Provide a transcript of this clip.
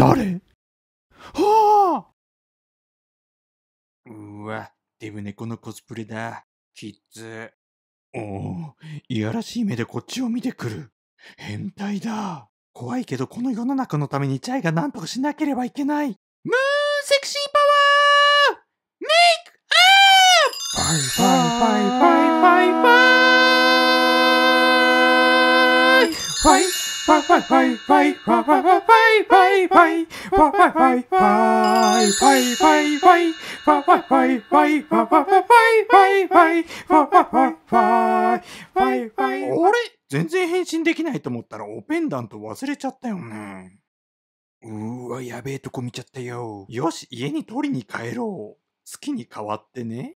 誰？はあうわ、デブ猫のコスプレだ。キッズ。おお、いやらしい目でこっちを見てくる。変態だ。怖いけどこの世の中のためにチャイが何とかしなければいけない。ムーンセクシーパワーメイクアップバイバイバイバイバイバイ全然変身できないと思ったらおペンダント忘れちゃったよね。うーわ、やべえとこ見ちゃったよ。よし、家に取りに帰ろう。好きに変わってね。